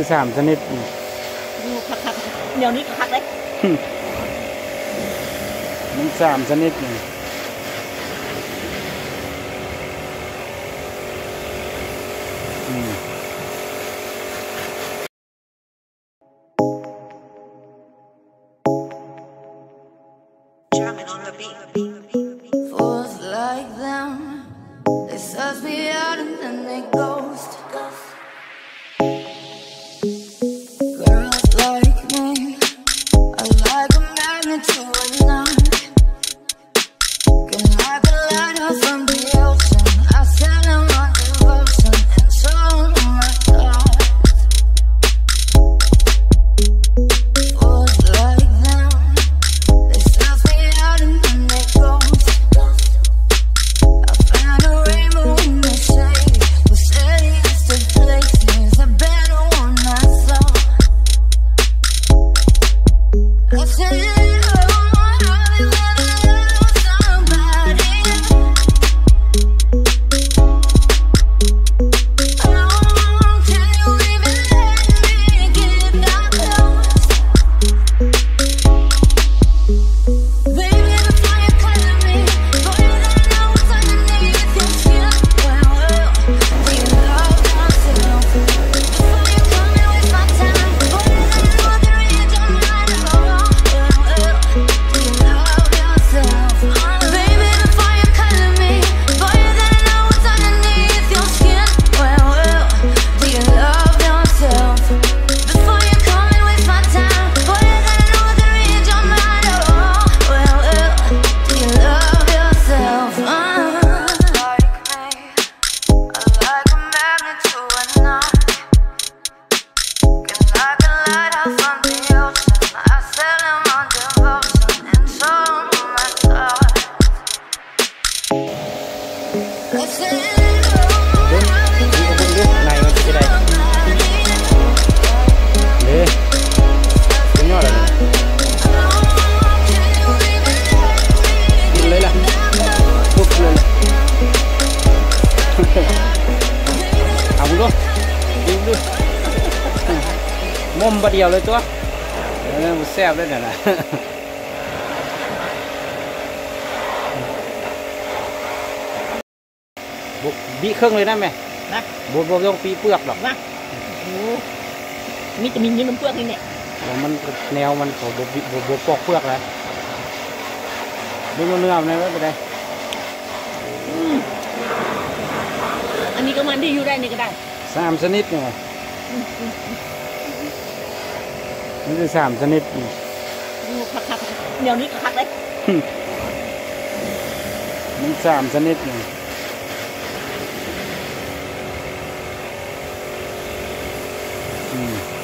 คือสามชนิดดูคักคักเดี๋ยวนี้คักเลยมันสามชนิดนี่ turn into a I said, เบิ้งนี่ก็เบิ้งดูในมั บุบีเครื่องเลยนะแม่นะบวบต้องปีเปลือกหรอกนะโอ้มีจะมียืนน้ำเปลือกนี่เนี่ยเพราะมันแนวมันของบบบบบปอกเปลือกแล้วดูเนื้อมันเลยไม่เป็นไรอันนี้ก็มันที่อยู่ได้นี่ก็ได้สามชนิดเนี่ยนี่คือสามชนิดนี่ดูคักคักเดี๋ยวนี้คักเลยมันสามชนิดนี่อื ม